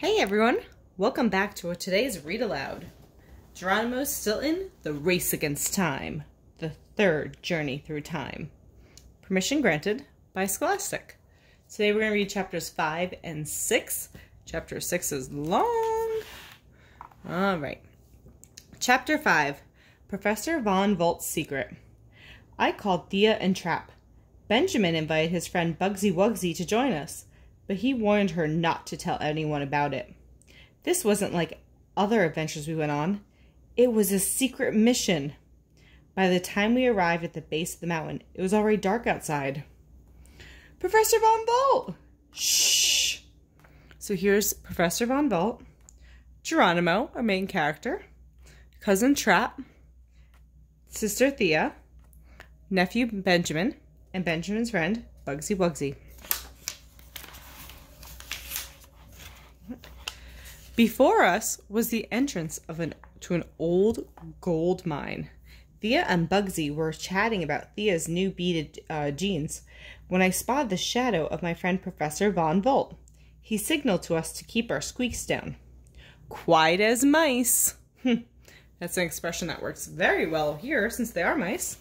Hey everyone, welcome back to today's Read Aloud. Geronimo Stilton, The Race Against Time, the third journey through time. Permission granted by Scholastic. Today we're going to read chapters 5 and 6. Chapter 6 is long. All right. Chapter 5 Professor Von Volt's Secret. I called Thea and Trap. Benjamin invited his friend Bugsy Wugsy to join us, but he warned her not to tell anyone about it. This wasn't like other adventures we went on. It was a secret mission. By the time we arrived at the base of the mountain, it was already dark outside. Professor Von Volt! Shh! So here's Professor Von Volt, Geronimo, our main character, cousin Trap, sister Thea, nephew Benjamin, and Benjamin's friend, Bugsy Wugsy. Before us was the entrance of an to an old gold mine. Thea and Bugsy were chatting about Thea's new beaded uh, jeans when I spotted the shadow of my friend Professor Von Volt. He signaled to us to keep our squeaks down. Quiet as mice. That's an expression that works very well here since they are mice.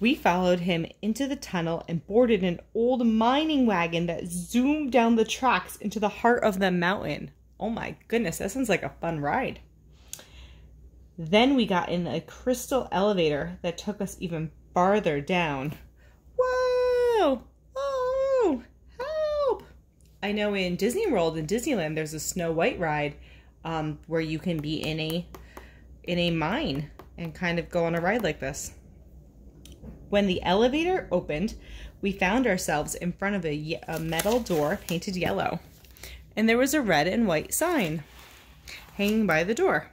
We followed him into the tunnel and boarded an old mining wagon that zoomed down the tracks into the heart of the mountain. Oh my goodness, that sounds like a fun ride. Then we got in a crystal elevator that took us even farther down. Whoa! Oh! Help! I know in Disney World in Disneyland there's a Snow White ride um, where you can be in a in a mine and kind of go on a ride like this. When the elevator opened, we found ourselves in front of a, a metal door painted yellow and there was a red and white sign hanging by the door.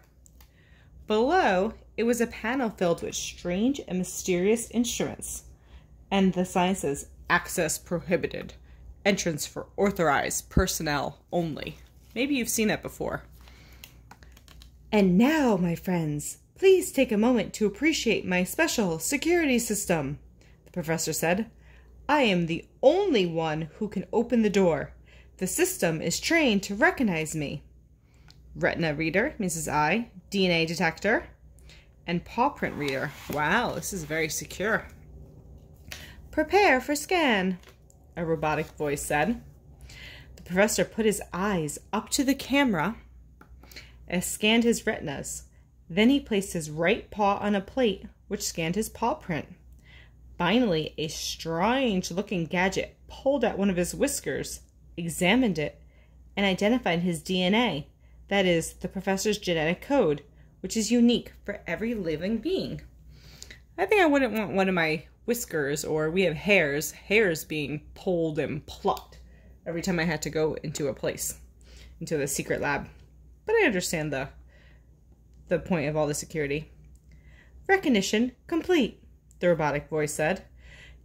Below, it was a panel filled with strange and mysterious instruments, and the sign says, Access prohibited. Entrance for authorized personnel only. Maybe you've seen that before. And now, my friends, please take a moment to appreciate my special security system, the professor said. I am the only one who can open the door. The system is trained to recognize me. Retina reader, Mrs. I, DNA detector, and paw print reader. Wow, this is very secure. Prepare for scan, a robotic voice said. The professor put his eyes up to the camera and scanned his retinas. Then he placed his right paw on a plate, which scanned his paw print. Finally, a strange looking gadget pulled at one of his whiskers examined it, and identified his DNA, that is, the professor's genetic code, which is unique for every living being. I think I wouldn't want one of my whiskers, or we have hairs, hairs being pulled and plucked every time I had to go into a place, into the secret lab. But I understand the the point of all the security. Recognition complete, the robotic voice said.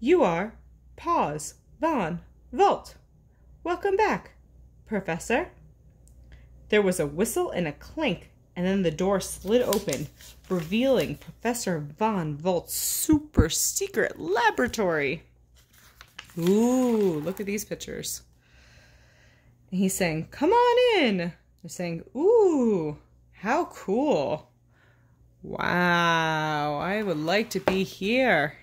You are Paws Von Volt. Welcome back, Professor. There was a whistle and a clink, and then the door slid open, revealing Professor Von Volt's super secret laboratory. Ooh, look at these pictures. And he's saying, Come on in. They're saying, Ooh, how cool. Wow, I would like to be here.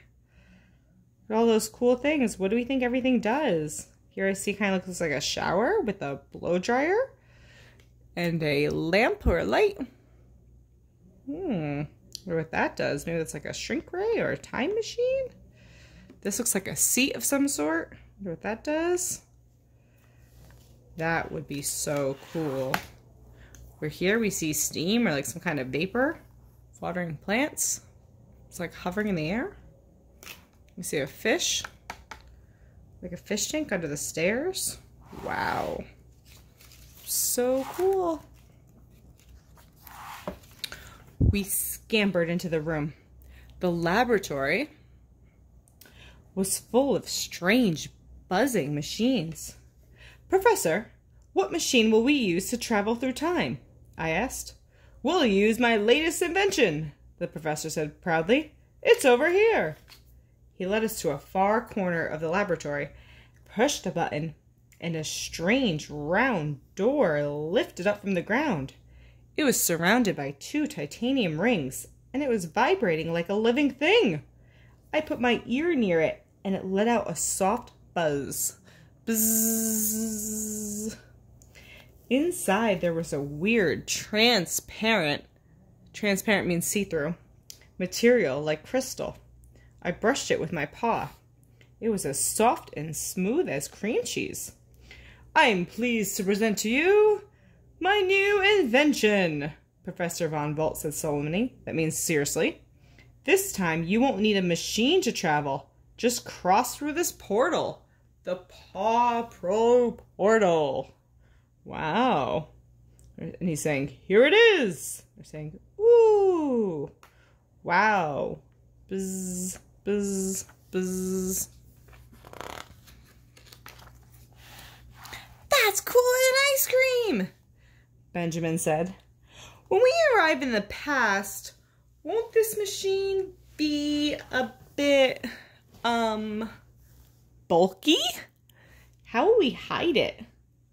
All those cool things. What do we think everything does? Here I see kind of looks like a shower with a blow dryer and a lamp or a light. Hmm, wonder what that does. Maybe that's like a shrink ray or a time machine. This looks like a seat of some sort. Wonder what that does. That would be so cool. We're here, we see steam or like some kind of vapor. Watering plants. It's like hovering in the air. We see a fish. Like a fish tank under the stairs. Wow. So cool. We scampered into the room. The laboratory was full of strange buzzing machines. Professor, what machine will we use to travel through time? I asked. We'll use my latest invention, the professor said proudly. It's over here. He led us to a far corner of the laboratory, pushed a button, and a strange round door lifted up from the ground. It was surrounded by two titanium rings, and it was vibrating like a living thing. I put my ear near it, and it let out a soft buzz. Bzzz. Inside, there was a weird, transparent, transparent means see through, material like crystal. I brushed it with my paw. It was as soft and smooth as cream cheese. I am pleased to present to you my new invention, Professor Von Volt said solemnly. That means seriously. This time you won't need a machine to travel. Just cross through this portal. The Paw Pro Portal. Wow. And he's saying, Here it is. They're saying, Ooh. Wow. Buzz, That's cooler than ice cream, Benjamin said. When we arrive in the past, won't this machine be a bit, um, bulky? How will we hide it?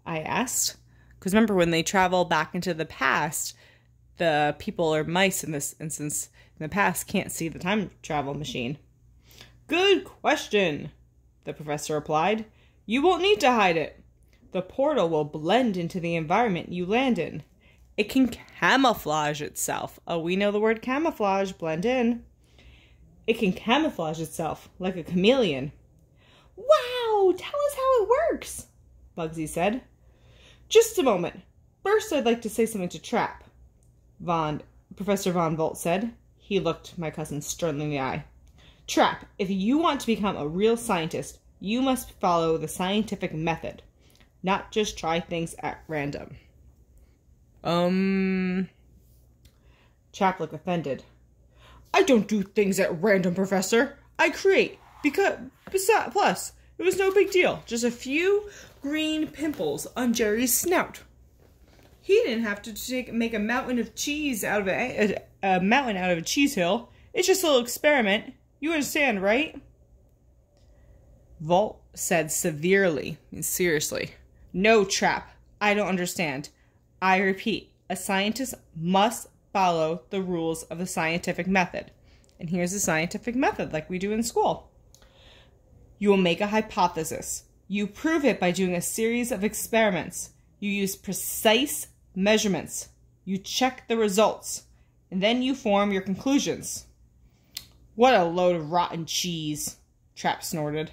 I asked. Because remember, when they travel back into the past, the people or mice in this instance in the past can't see the time travel machine. Good question, the professor replied. You won't need to hide it. The portal will blend into the environment you land in. It can camouflage itself. Oh, we know the word camouflage, blend in. It can camouflage itself like a chameleon. Wow, tell us how it works, Bugsy said. Just a moment. First, I'd like to say something to Trap, Von, Professor Von Volt said. He looked my cousin sternly in the eye. Trap, if you want to become a real scientist, you must follow the scientific method not just try things at random. Um. Trap looked offended. I don't do things at random, Professor. I create. Because, besides, plus, it was no big deal. Just a few green pimples on Jerry's snout. He didn't have to take, make a mountain of cheese out of a, a, a mountain out of a cheese hill. It's just a little experiment. You understand, right? Volt said severely and seriously. No trap. I don't understand. I repeat, a scientist must follow the rules of the scientific method. And here's the scientific method, like we do in school. You will make a hypothesis. You prove it by doing a series of experiments. You use precise measurements. You check the results. And then you form your conclusions. What a load of rotten cheese, Trap snorted.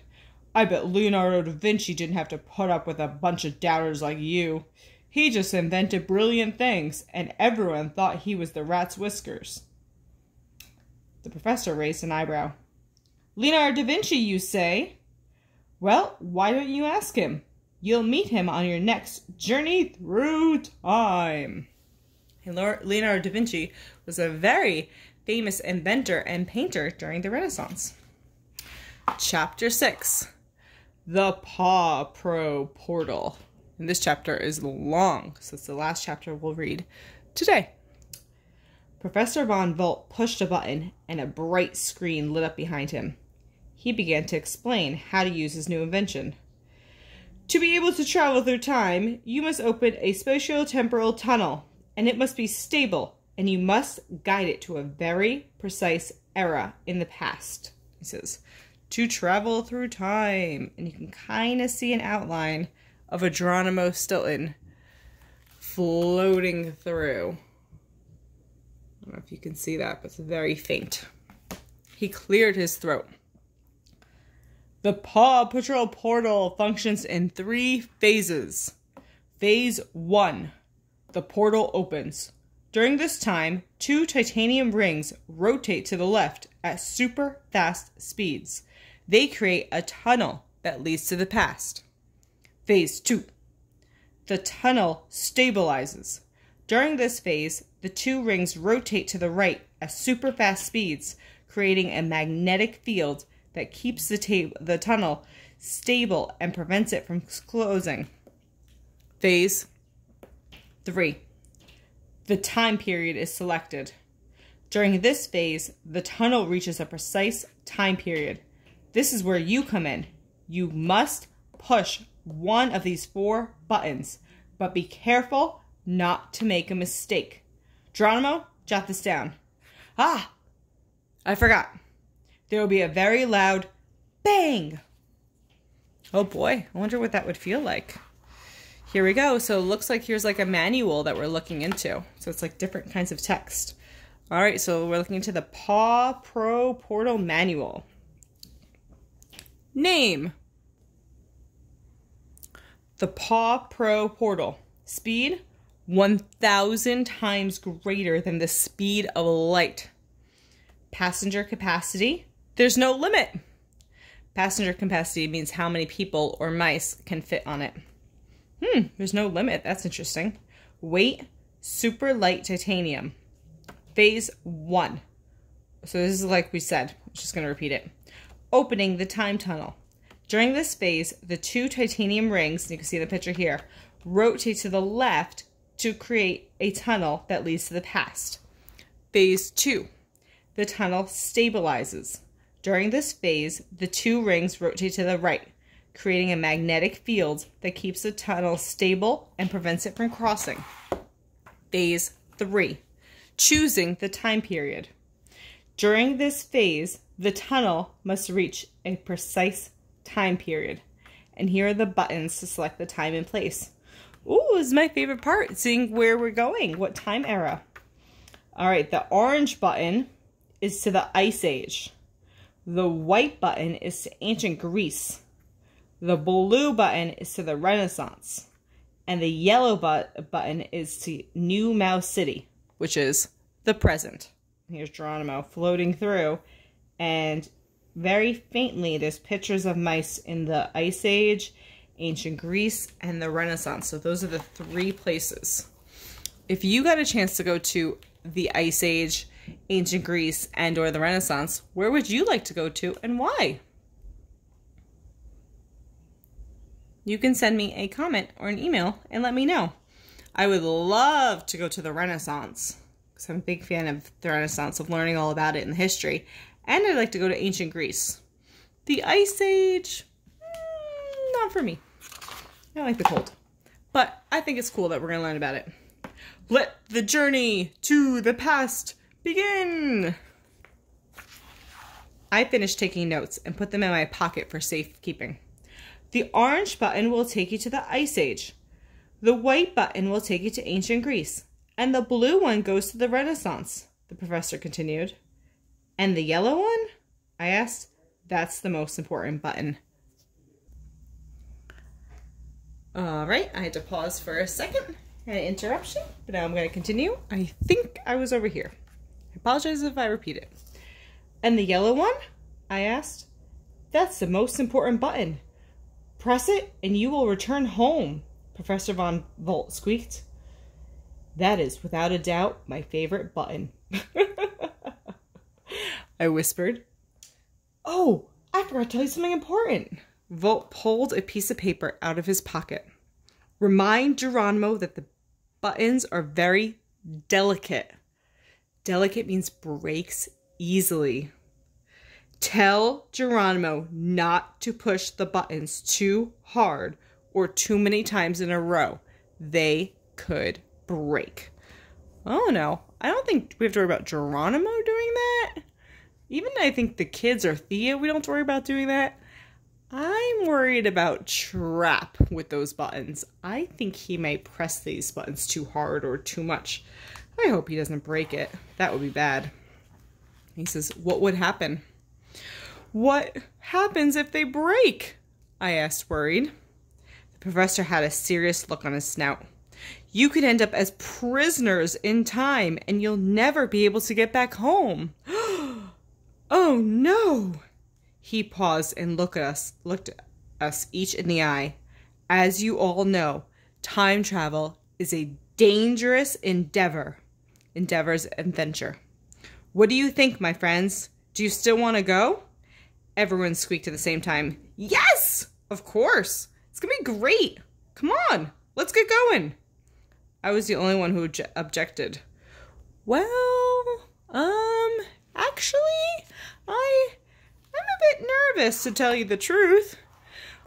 I bet Leonardo da Vinci didn't have to put up with a bunch of doubters like you. He just invented brilliant things, and everyone thought he was the rat's whiskers. The professor raised an eyebrow. Leonardo da Vinci, you say? Well, why don't you ask him? You'll meet him on your next journey through time. Leonardo da Vinci was a very famous inventor and painter during the Renaissance. Chapter 6 the Paw Pro Portal. And this chapter is long, so it's the last chapter we'll read today. Professor Von Volt pushed a button and a bright screen lit up behind him. He began to explain how to use his new invention. To be able to travel through time, you must open a spatio-temporal tunnel, and it must be stable, and you must guide it to a very precise era in the past, he says to travel through time. And you can kind of see an outline of a Geronimo Stilton floating through. I don't know if you can see that, but it's very faint. He cleared his throat. The Paw Patrol portal functions in three phases. Phase 1 The portal opens. During this time, two titanium rings rotate to the left at super fast speeds. They create a tunnel that leads to the past. Phase 2. The tunnel stabilizes. During this phase, the two rings rotate to the right at super fast speeds, creating a magnetic field that keeps the, the tunnel stable and prevents it from closing. Phase 3. The time period is selected. During this phase, the tunnel reaches a precise time period. This is where you come in. You must push one of these four buttons, but be careful not to make a mistake. Geronimo, jot this down. Ah, I forgot. There will be a very loud bang. Oh boy, I wonder what that would feel like. Here we go. So it looks like here's like a manual that we're looking into. So it's like different kinds of text. All right, so we're looking into the Paw Pro Portal Manual. Name. The Paw Pro Portal. Speed, 1,000 times greater than the speed of light. Passenger capacity, there's no limit. Passenger capacity means how many people or mice can fit on it. Hmm, there's no limit. That's interesting. Weight, super light titanium. Phase one. So this is like we said. I'm just going to repeat it. Opening the time tunnel. During this phase, the two titanium rings, you can see the picture here, rotate to the left to create a tunnel that leads to the past. Phase two. The tunnel stabilizes. During this phase, the two rings rotate to the right, creating a magnetic field that keeps the tunnel stable and prevents it from crossing. Phase 3. Choosing the time period. During this phase, the tunnel must reach a precise time period. And here are the buttons to select the time and place. Ooh, this is my favorite part, seeing where we're going, what time era. All right, the orange button is to the Ice Age. The white button is to ancient Greece. The blue button is to the Renaissance. And the yellow but button is to New Mouse City, which is the present. Here's Geronimo floating through. And very faintly, there's pictures of mice in the Ice Age, Ancient Greece, and the Renaissance. So those are the three places. If you got a chance to go to the Ice Age, Ancient Greece, and or the Renaissance, where would you like to go to and why? You can send me a comment or an email and let me know. I would love to go to the Renaissance because I'm a big fan of the Renaissance, of learning all about it in the history. And I'd like to go to ancient Greece. The Ice Age, mm, not for me. I like the cold. But I think it's cool that we're going to learn about it. Let the journey to the past begin. I finished taking notes and put them in my pocket for safekeeping. The orange button will take you to the Ice Age. The white button will take you to ancient Greece. And the blue one goes to the Renaissance, the professor continued. And the yellow one? I asked. That's the most important button. All right, I had to pause for a second. An interruption, but now I'm going to continue. I think I was over here. I apologize if I repeat it. And the yellow one? I asked. That's the most important button. Press it and you will return home, Professor Von Volt squeaked. That is, without a doubt, my favorite button. I whispered. Oh, I forgot to tell you something important. Volt pulled a piece of paper out of his pocket. Remind Geronimo that the buttons are very delicate. Delicate means breaks easily. Tell Geronimo not to push the buttons too hard or too many times in a row. They could break. Oh no, I don't think we have to worry about Geronimo doing that. Even I think the kids or Thea, we don't have to worry about doing that. I'm worried about Trap with those buttons. I think he may press these buttons too hard or too much. I hope he doesn't break it. That would be bad. He says, What would happen? What happens if they break? I asked, worried. The professor had a serious look on his snout. You could end up as prisoners in time and you'll never be able to get back home. oh no! He paused and looked at us, looked at us each in the eye. As you all know, time travel is a dangerous endeavor. Endeavor's adventure. What do you think, my friends? Do you still want to go? Everyone squeaked at the same time. Yes! Of course. It's to be great. Come on. Let's get going. I was the only one who objected. Well, um, actually, I I'm a bit nervous to tell you the truth.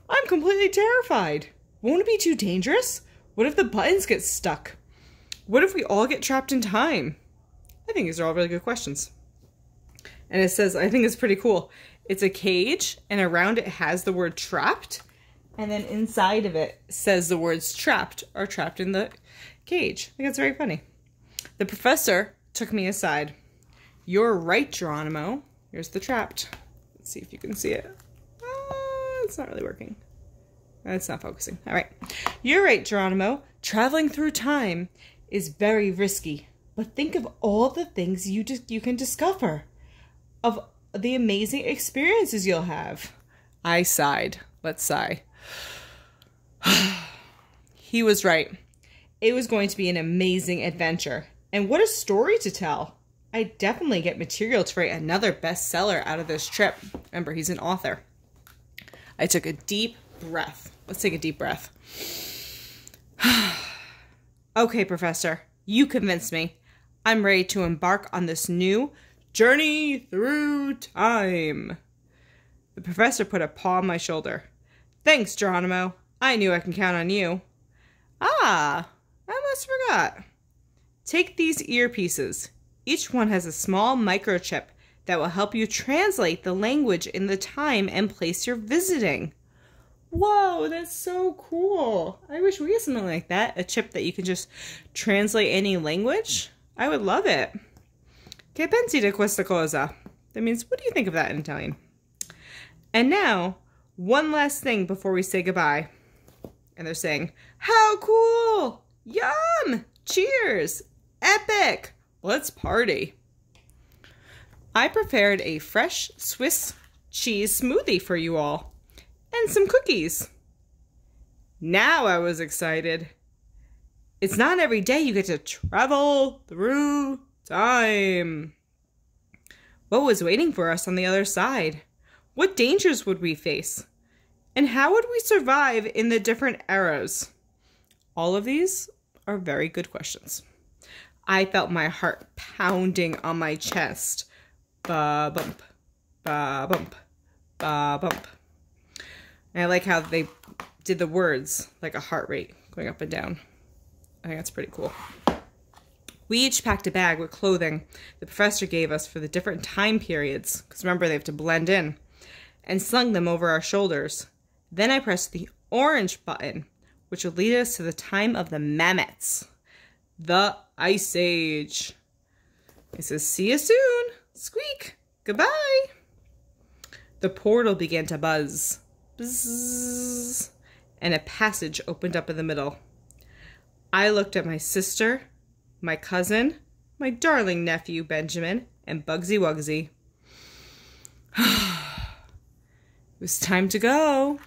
I'm completely terrified. Won't it be too dangerous? What if the buttons get stuck? What if we all get trapped in time? I think these are all really good questions. And it says, I think it's pretty cool. It's a cage, and around it has the word trapped. And then inside of it says the words trapped are trapped in the cage. I think it's very funny. The professor took me aside. You're right, Geronimo. Here's the trapped. Let's see if you can see it. Oh, it's not really working. Uh, it's not focusing. All right. You're right, Geronimo. Traveling through time is very risky. But think of all the things you you can discover. Of the amazing experiences you'll have. I sighed. Let's sigh. he was right. It was going to be an amazing adventure. And what a story to tell. I definitely get material to write another bestseller out of this trip. Remember, he's an author. I took a deep breath. Let's take a deep breath. okay, Professor, you convinced me. I'm ready to embark on this new journey through time. The professor put a paw on my shoulder. Thanks, Geronimo. I knew I can count on you. Ah, I almost forgot. Take these earpieces. Each one has a small microchip that will help you translate the language in the time and place you're visiting. Whoa, that's so cool. I wish we had something like that. A chip that you can just translate any language. I would love it. Che pensi di questa cosa? That means, what do you think of that in Italian? And now, one last thing before we say goodbye. And they're saying, how cool! Yum! Cheers! Epic! Let's party. I prepared a fresh Swiss cheese smoothie for you all and some cookies. Now I was excited. It's not every day you get to travel through time. What was waiting for us on the other side? What dangers would we face? And how would we survive in the different eras? All of these are very good questions. I felt my heart pounding on my chest. Ba bump, ba bump, ba bump. And I like how they did the words like a heart rate going up and down. I think that's pretty cool. We each packed a bag with clothing the professor gave us for the different time periods, because remember they have to blend in, and slung them over our shoulders. Then I pressed the orange button, which would lead us to the time of the mammoths the Ice Age. It says, see you soon. Squeak. Goodbye. The portal began to buzz. Buzz. And a passage opened up in the middle. I looked at my sister, my cousin, my darling nephew Benjamin, and Bugsy Wugsy. it was time to go.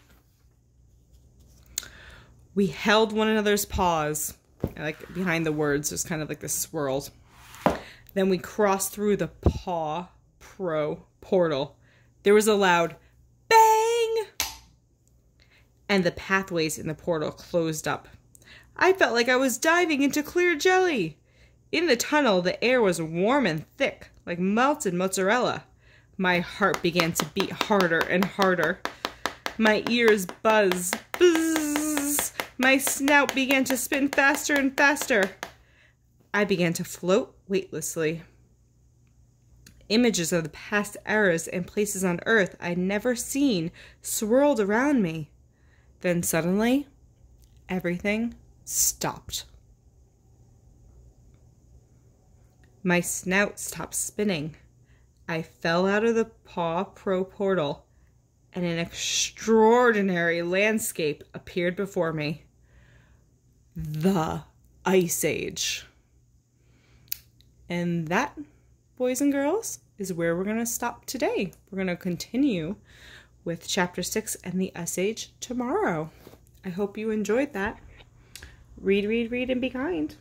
We held one another's paws like behind the words, there's kind of like this swirls. Then we crossed through the Paw Pro portal. There was a loud bang, and the pathways in the portal closed up. I felt like I was diving into clear jelly. In the tunnel, the air was warm and thick, like melted mozzarella. My heart began to beat harder and harder. My ears buzzed. Buzz. My snout began to spin faster and faster. I began to float weightlessly. Images of the past eras and places on Earth I'd never seen swirled around me. Then suddenly, everything stopped. My snout stopped spinning. I fell out of the Paw Pro portal, and an extraordinary landscape appeared before me the Ice Age. And that, boys and girls, is where we're going to stop today. We're going to continue with Chapter 6 and the Ice Age tomorrow. I hope you enjoyed that. Read, read, read, and be kind.